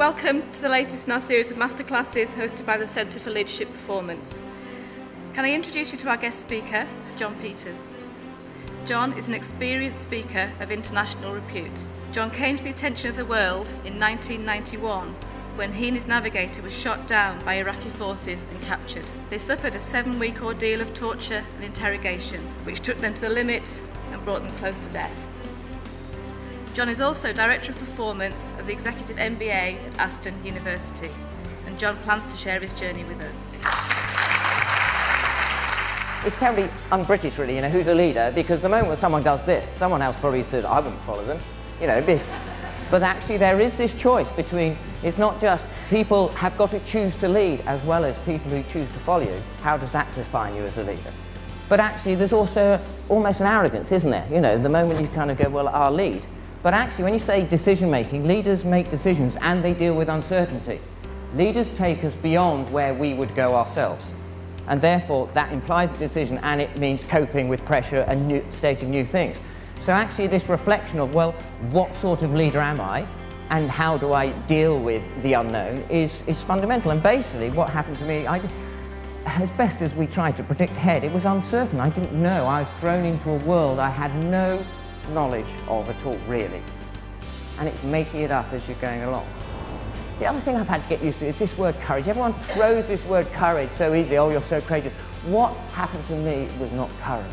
Welcome to the latest in our series of masterclasses hosted by the Centre for Leadership Performance. Can I introduce you to our guest speaker, John Peters? John is an experienced speaker of international repute. John came to the attention of the world in 1991 when he and his navigator were shot down by Iraqi forces and captured. They suffered a seven week ordeal of torture and interrogation, which took them to the limit and brought them close to death. John is also Director of Performance of the Executive MBA at Aston University, and John plans to share his journey with us. It's terribly un-British, really, you know, who's a leader, because the moment someone does this, someone else probably says, I wouldn't follow them, you know. Be... But actually, there is this choice between, it's not just people have got to choose to lead as well as people who choose to follow you. How does that define you as a leader? But actually, there's also almost an arrogance, isn't there? You know, the moment you kind of go, well, I'll lead. But actually, when you say decision making, leaders make decisions and they deal with uncertainty. Leaders take us beyond where we would go ourselves. And therefore, that implies a decision and it means coping with pressure and new, stating new things. So actually, this reflection of, well, what sort of leader am I? And how do I deal with the unknown is, is fundamental. And basically, what happened to me, I, as best as we tried to predict ahead, it was uncertain. I didn't know. I was thrown into a world I had no knowledge of at all, really. And it's making it up as you're going along. The other thing I've had to get used to is this word courage. Everyone throws this word courage so easily. Oh, you're so courageous. What happened to me was not courage.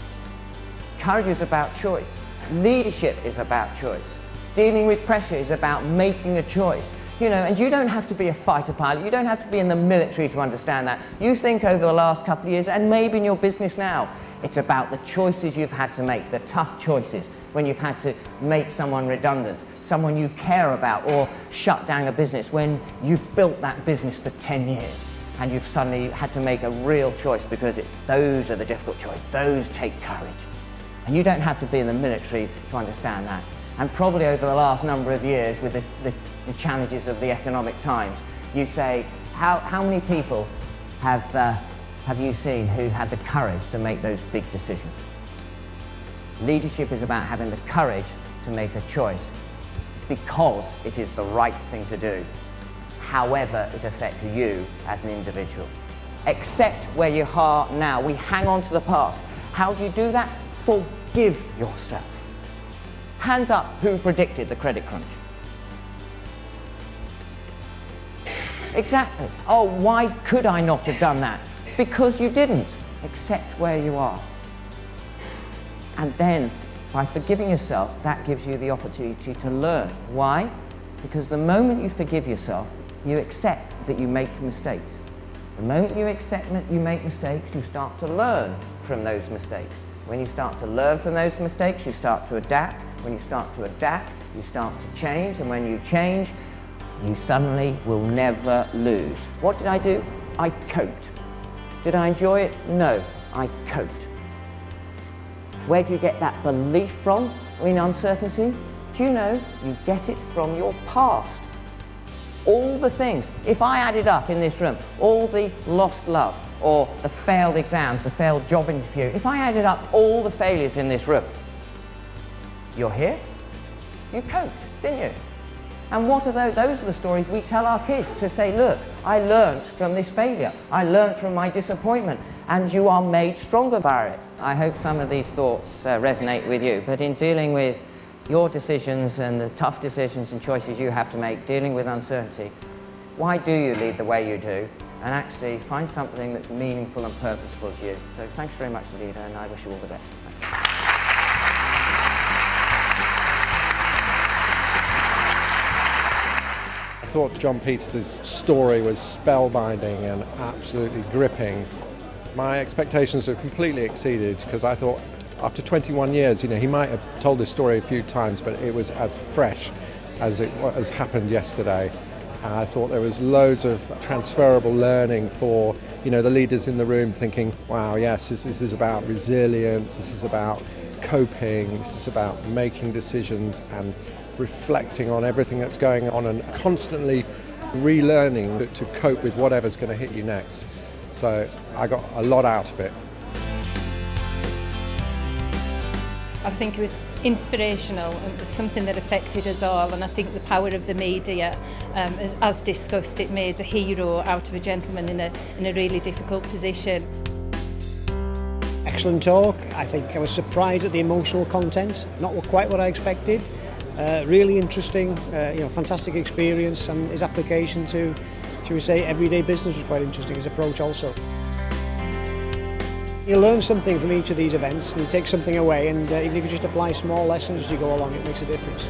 Courage is about choice. Leadership is about choice. Dealing with pressure is about making a choice. You know, and you don't have to be a fighter pilot. You don't have to be in the military to understand that. You think over the last couple of years, and maybe in your business now, it's about the choices you've had to make, the tough choices when you've had to make someone redundant, someone you care about, or shut down a business when you've built that business for 10 years and you've suddenly had to make a real choice because it's those are the difficult choices, those take courage. And you don't have to be in the military to understand that. And probably over the last number of years with the, the, the challenges of the economic times, you say, how, how many people have, uh, have you seen who had the courage to make those big decisions? Leadership is about having the courage to make a choice because it is the right thing to do, however it affects you as an individual. Accept where you are now. We hang on to the past. How do you do that? Forgive yourself. Hands up who predicted the credit crunch. Exactly. Oh, why could I not have done that? Because you didn't. Accept where you are. And then, by forgiving yourself, that gives you the opportunity to learn. Why? Because the moment you forgive yourself, you accept that you make mistakes. The moment you accept that you make mistakes, you start to learn from those mistakes. When you start to learn from those mistakes, you start to adapt. When you start to adapt, you start to change. And when you change, you suddenly will never lose. What did I do? I coped. Did I enjoy it? No, I coped. Where do you get that belief from in uncertainty? Do you know you get it from your past? All the things, if I added up in this room, all the lost love, or the failed exams, the failed job interview, if I added up all the failures in this room, you're here? You coped, didn't you? And what are those? Those are the stories we tell our kids to say, look, I learned from this failure. I learned from my disappointment. And you are made stronger by it. I hope some of these thoughts uh, resonate with you. But in dealing with your decisions and the tough decisions and choices you have to make, dealing with uncertainty, why do you lead the way you do? And actually find something that's meaningful and purposeful to you. So thanks very much, leader, and I wish you all the best. Thought John Peters' story was spellbinding and absolutely gripping my expectations were completely exceeded because I thought after 21 years, you know, he might have told this story a few times, but it was as fresh as it has happened yesterday. I thought there was loads of transferable learning for you know the leaders in the room thinking, wow, yes, this, this is about resilience, this is about coping, this is about making decisions and reflecting on everything that's going on and constantly relearning to cope with whatever's going to hit you next. So I got a lot out of it. I think it was inspirational and it was something that affected us all and I think the power of the media, um, as, as discussed, it made a hero out of a gentleman in a, in a really difficult position. Excellent talk. I think I was surprised at the emotional content, not quite what I expected. Uh, really interesting, uh, you know, fantastic experience and his application to, shall we say, everyday business was quite interesting, his approach also. You learn something from each of these events and you take something away and uh, even if you just apply small lessons as you go along, it makes a difference.